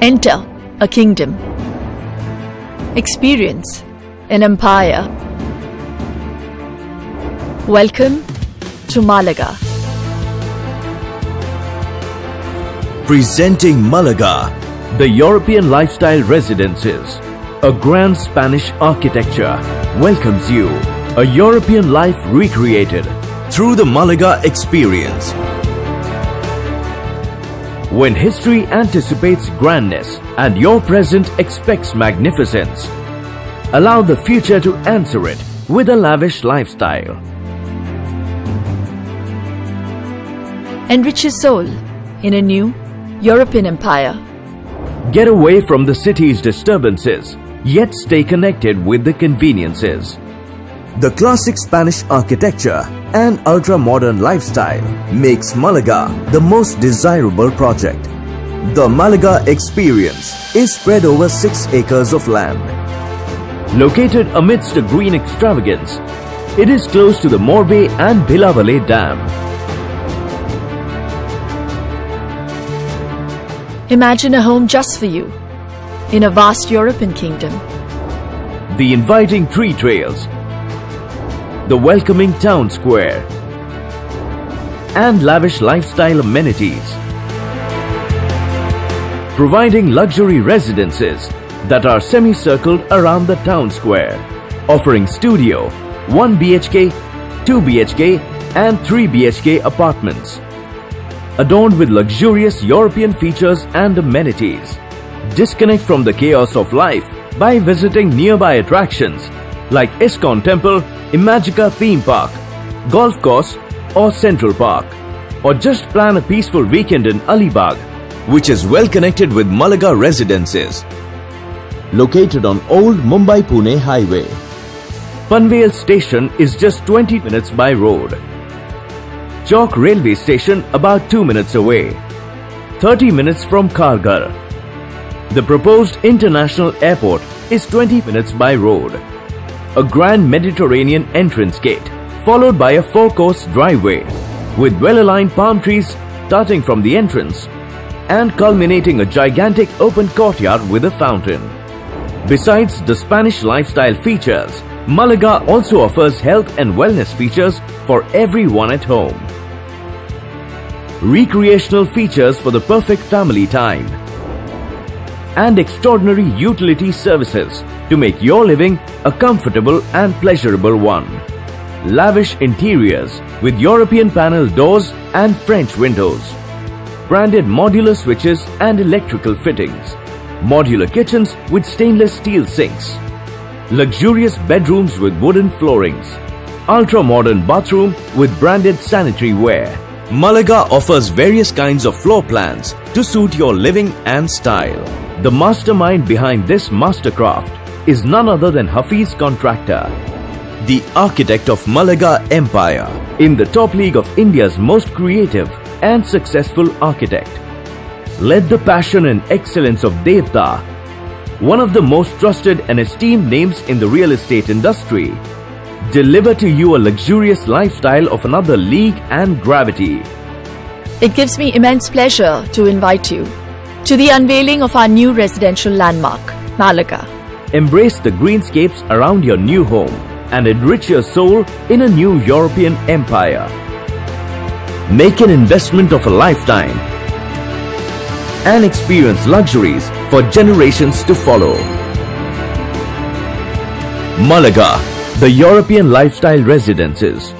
Enter a kingdom. Experience an empire. Welcome to Malaga. Presenting Malaga, The European Lifestyle Residences, a grand Spanish architecture, welcomes you. A European life recreated. through the Malaga experience. When history anticipates grandness and your present expects magnificence, allow the future to answer it with a lavish lifestyle. Enrich your soul in a new European empire. Get away from the city's disturbances, yet stay connected with the conveniences. The classic Spanish architecture and ultra-modern lifestyle makes Malaga the most desirable project. The Malaga experience is spread over 6 acres of land. Located amidst a green extravagance, it is close to the Morbe and Bhilavale Dam. Imagine a home just for you in a vast European kingdom. The inviting tree trails, the welcoming town square, and lavish lifestyle amenities. Providing luxury residences that are semicircled around the town square, offering studio, 1 BHK, 2 BHK, and 3 BHK apartments. Adorned with luxurious European features and amenities. Disconnect from the chaos of life by visiting nearby attractions like ISKCON Temple, Imagica Theme Park, Golf Course or Central Park. Or just plan a peaceful weekend in Alibag. which is well connected with Malaga residences. Located on Old Mumbai Pune Highway. Panvel Station is just 20 minutes by road. Chowk Railway Station about 2 minutes away. 30 minutes from Kharghar. The proposed international airport is 20 minutes by road. A grand Mediterranean entrance gate followed by a four-course driveway with well-aligned palm trees starting from the entrance and culminating a gigantic open courtyard with a fountain. Besides the Spanish lifestyle features, Malaga also offers health and wellness features for everyone at home. Recreational features for the perfect family time. And extraordinary utility services to make your living a comfortable and pleasurable one. Lavish interiors with European panel doors and French windows. Branded modular switches and electrical fittings. Modular kitchens with stainless steel sinks. Luxurious bedrooms with wooden floorings. Ultra-modern bathroom with branded sanitary ware. Malaga offers various kinds of floor plans to suit your living and style. The mastermind behind this mastercraft is none other than Hafeez Contractor, The architect of Malaga Empire. in the top league of India's most creative and successful architect. Let the passion and excellence of Devta, one of the most trusted and esteemed names in the real estate industry, deliver to you a luxurious lifestyle of another league and gravity. It gives me immense pleasure to invite you to the unveiling of our new residential landmark, Malaga. Embrace the greenscapes around your new home and enrich your soul in a new European empire. Make an investment of a lifetime and experience luxuries for generations to follow. Malaga, the European Lifestyle Residences.